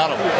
out of.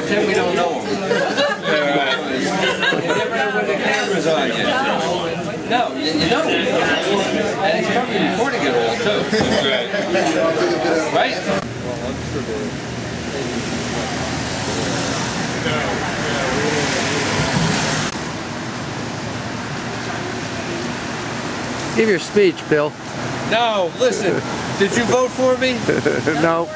pretend we don't know them. you never know when the camera's on. No, you. And it's probably recording it all, too. right? Give your speech, Bill. No, listen. Did you vote for me? no.